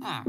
啊